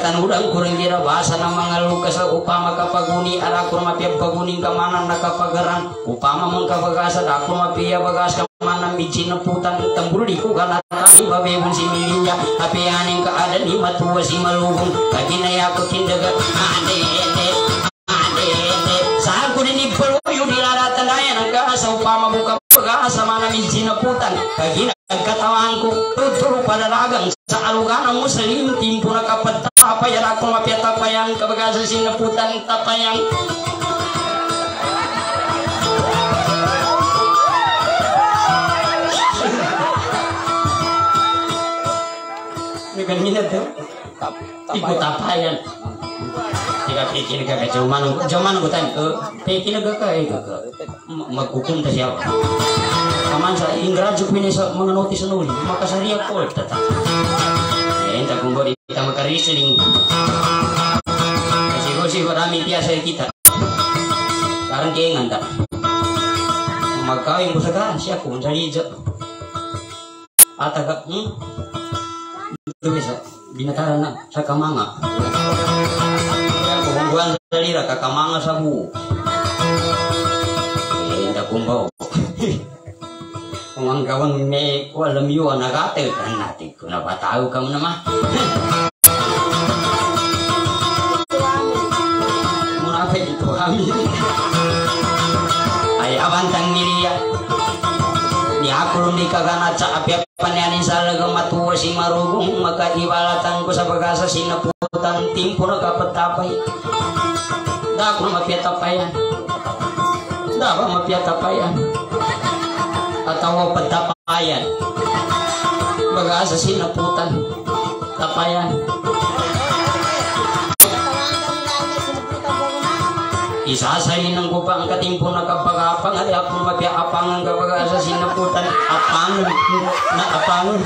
na na na nakapagrang katanudang kurang kira bahasa ng mga lukas sa upama kapaguni ara ko mapia paguning kamanan nakapagaran upama mong kabagasan ako mapia bagas kamanan micin na putan tamburo di ko kana kami babebon si milinya api aning kaada ni matuwa si malubong kaginaya ko tindaga ande ende ande ende sa ko ni peluyo dilaratan daya ng kaasa upama buka pagasa mana micin na putan kagina katawan ko tuturo padalagang sa alugan ang muslim timpo na kapag tapayan ako mapya tapayang kabagasa sinaputan tapayang May ganina to? Iko tapayan. Tiga pikir ka cuman cuman ko tan ke pikir ka ka eh magkukum ta siya. Aman sa ingradyo pini sa mga notice nuli makasariya ko tata. Eh ta kung bodi kita makarisling. Siguro siguro rami tiya sa kita. kan kengan tak? Magkawin ko sa ka siya kung sa lijo ata ka hmm? Ito bisa binatara na sa kamanga kung buwan sa lira kakamanga sa buo eh kumbaw kung ang gawang may ko alam yun nagatil kan natin kung napataw ka mo naman muna pa ito kami ay abantang niliya ni ako di kagana sa apya panyanin sa lagang matuwa si marugong magkaibalatan ko sa bagasa sinaputan timpo na kapatapay da ako na mapiyatapayan da ba mapiyatapayan atawa pagtapayan bagasa sinaputan tapayan Isasayin ng kupang katimpo na kapag-apang at ako mapiapangan kapag sa sinaputan apangan na apangan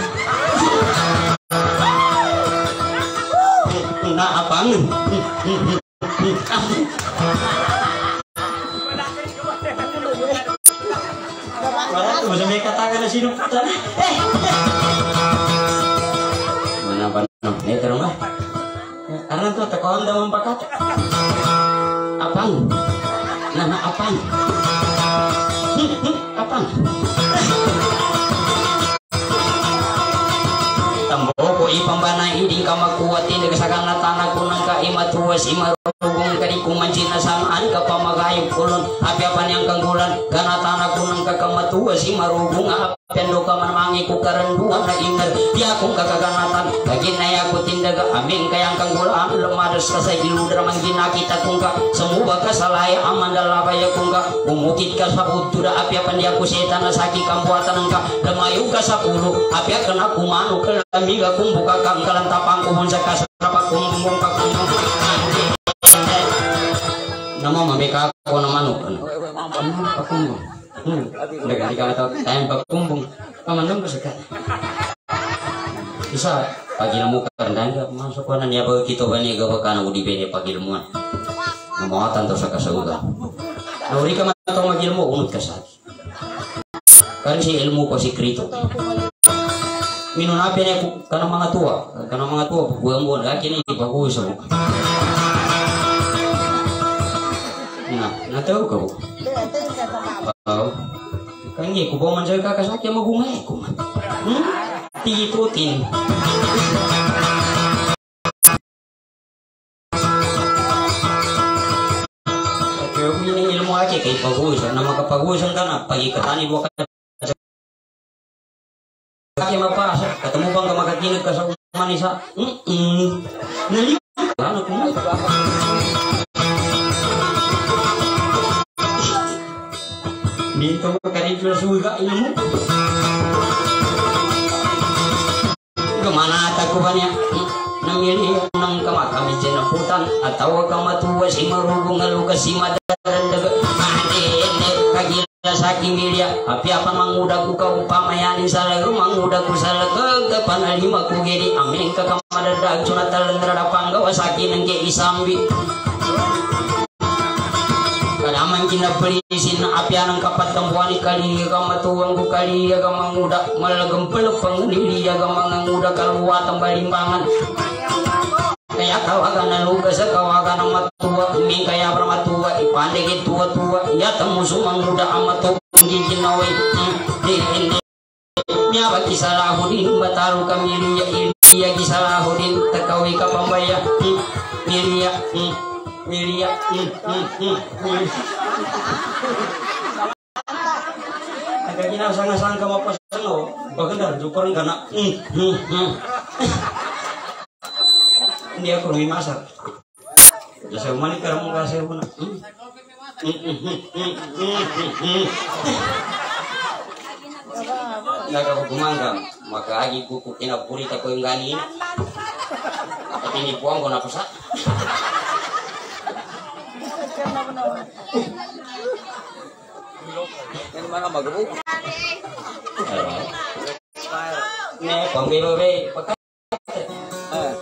sinuputan eh Mana apang Tamboko ipambana iding ka magkuwatin Nagasagang na tanag ko ng kaimatuwas Imarugong karikong mancina samaan ka pamagayog kulon Apya niyang kanggulan Ganatana ko ng kakamatuwas Imarugong apendo ka manmangi ko karanduan na ingal Di akong kakaganatan Kaginaya ko tindaga amin kayang kanggulan Lamadas ka sa iludra man ginakita kong ka Sumuba ka sa laya aman dalabaya kong ka Umukit ka sa udura Apya pandiya ko seta na saki kambuatan ka Lamayo ka sa pulo Apya ka na kumano ka Amiga kung buka kang kalantapang kumon sa kasarapa kung bumbong ka kung Nama mamika ako na manok. Ano? Ano? Pakumbong. Hmm. Nagari ka ito. Tayang pakumbong. Pamandong ko sa ka. Isa, pagil mo ka. Dahil ka masuk ko na niya ba kito ba niya gawa ka na udibe niya pagil mo. Mamawatan to sa kasaugan. Nauri ka man ito magil mo, unod ka sa Kan si ilmu ko si Krito. Minunapi niya ko kanang mga tuwa. Kanang mga tuwa, buwan-buwan. Kaya kini ipakuwi sa mo. Na, nataw ka Kangi, ko ba man siya kakasakya magungay ko man. Hmm? Titutin. Kaya kung yun ilmo aki, kay pag-uwisan na makapag-uwisan ka na, pag-ikatani mo ka Kaki mapasa, ketemu bang ka makakinig ka sa manisa. Mm-mm. Naliw. Ano kung Dito ka kanito sa suga, ilmu. Gumana ko ba niya? Namili ng kamakami dyan ng putan at tawag kang matuwa si marugong alugas si madarandaga. Mahandi, kagila sa aking milya. Api apa manguda ko ka upamayanin sa lago, manguda ko sa lagag, panalima ko gini. Amin ka kamadadag, sunatalan radapang gawa sa akin ng isambi. Kalaman kinapalisin na apya ng kapat ng buwan ni kaliya ka matuwang ko kaliya ka manguda malagang palapang niliya ka mga nguda kaluwatang balimbangan kaya kawagan na luga sa kawagan ng matuwa Umi kaya para matuwa ipandigit tuwa-tuwa yata muso manguda ang matuwa hindi ginaway hindi hindi Nya ba kisalaho din mataro ka miliya iliya kisalaho din takawi ka pambaya miliya miliya Nagkaginaw sa nga saan ka mapasang o Bagandar, juparin ka na Hindi ako rumimasak Kasi umalik ka ramong kasi mo na Nagkakagumanga Makaagi ko kung kinapurit ako yung ganin At inipuan ko na pa sa Yan mga mag-book. Ne, Ah. ah.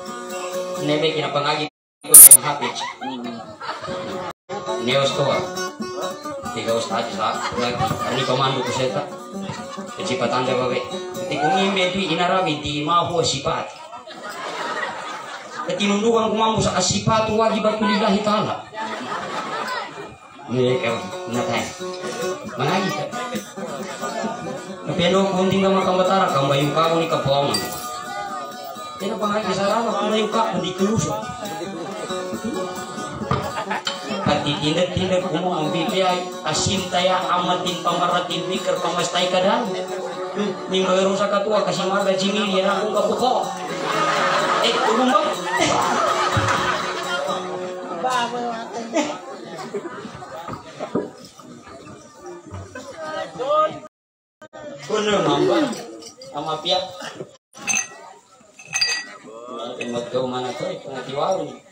babe ketika ngimbe di inarawi di mahu sifat ketinundukan kumamu sa sifat wajibat lillahi ta'ala ini kau natai mana kita Pero kung hindi ka makamatara, kambayo ka ni kapuangan. Pero pa nga sarama, kambayo ka, hindi kulusok. Mo ang bibiyay, asin taya amatin pamaratin bikar pamastay ka dan. Ning mayroon sa katua kasi marga jingili yan akong kapuko. Eh, tulong ba? Bago natin. Kuno nambah sama pihak. Natin magkaw man ako eh, pangatiwari.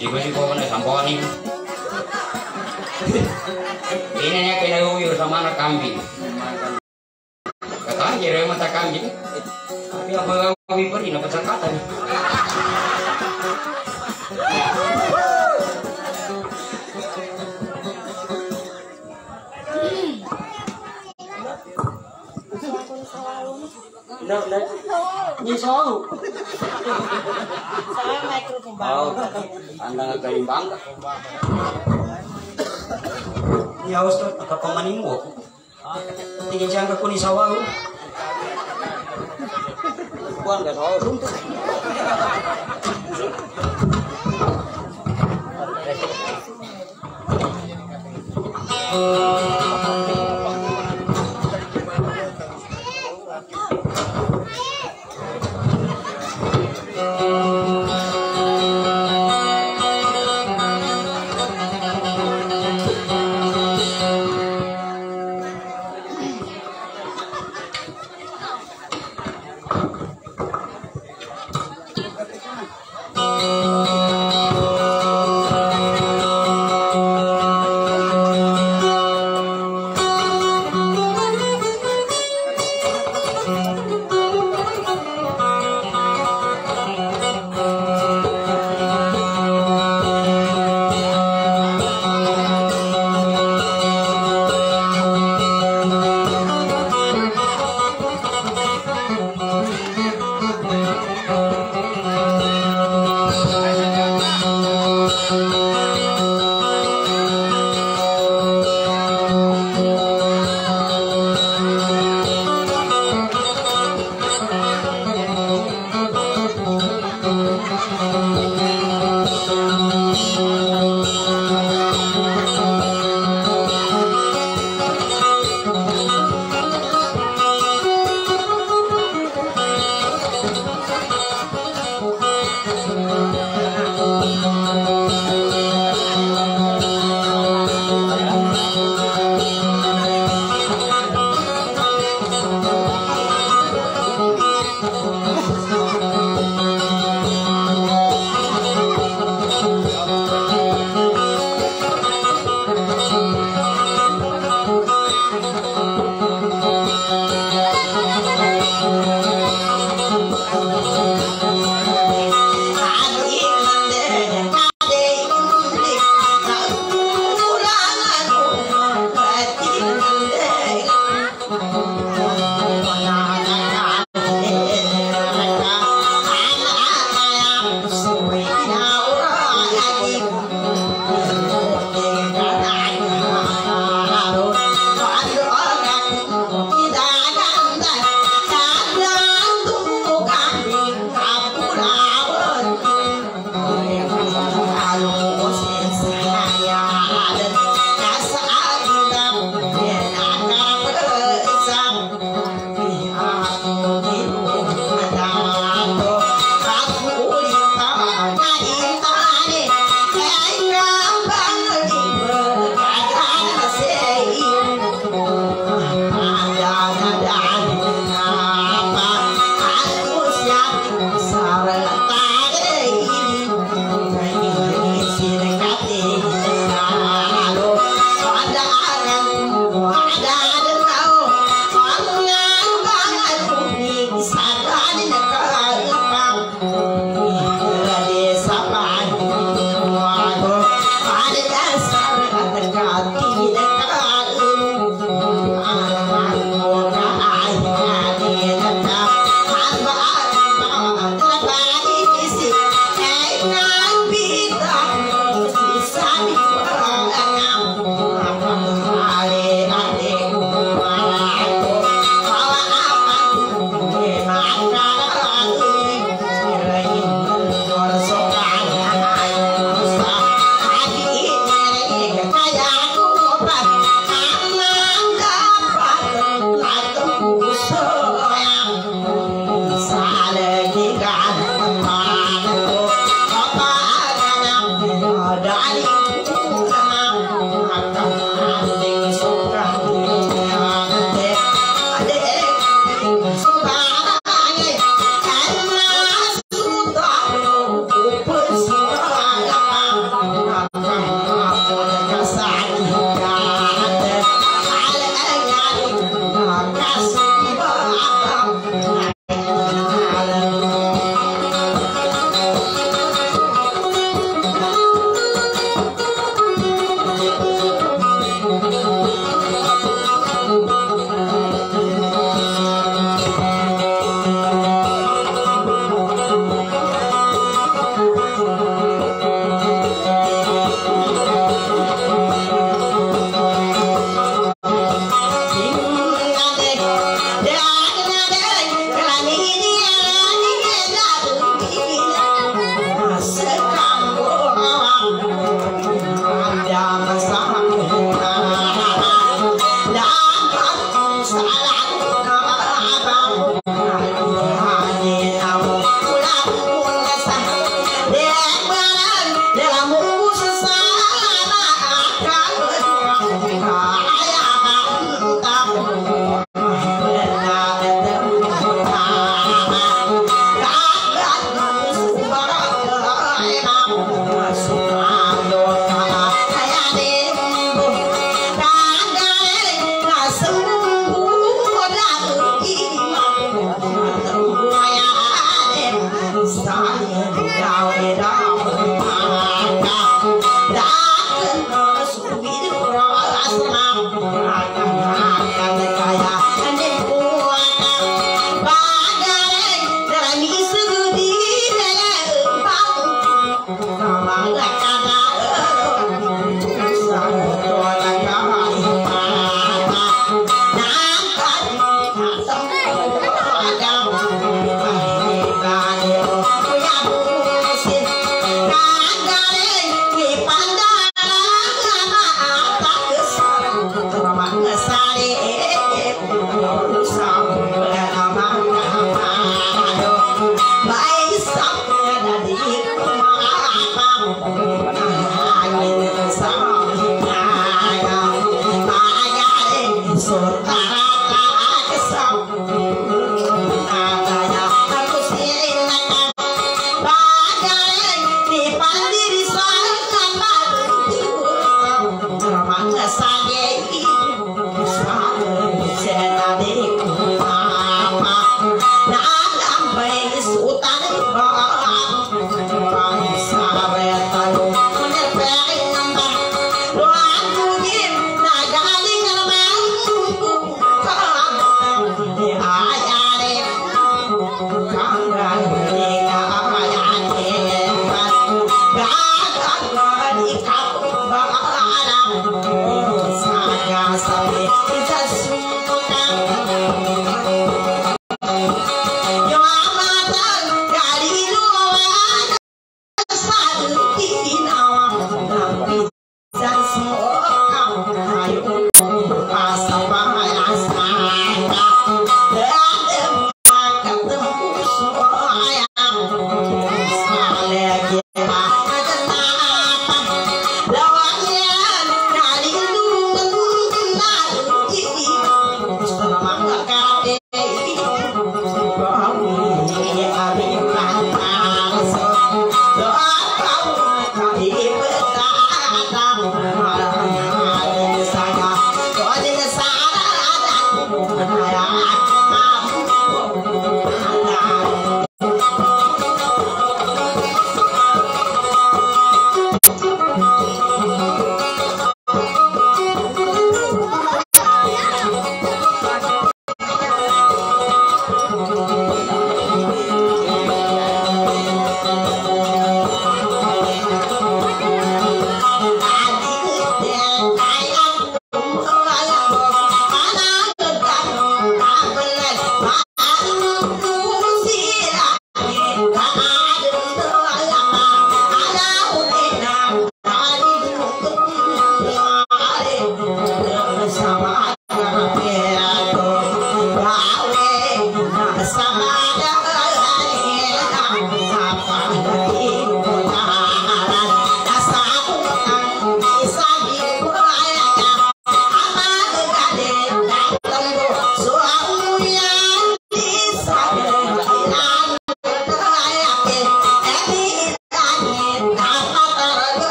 nih mebe jika si kau na sampo ni ini nya kaya uyur sama kata aja reu mata kambing tapi apa kami pergi dapat sakatan No, no. Nyisau. Saya mikro pembangun. Oh, anda ngagarin bangga. Ya, Ustaz, apa pemanin wo? Tinggi jangka kuni sawah. Kuang gak sawah, runtuh. Eh, uh,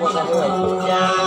Masih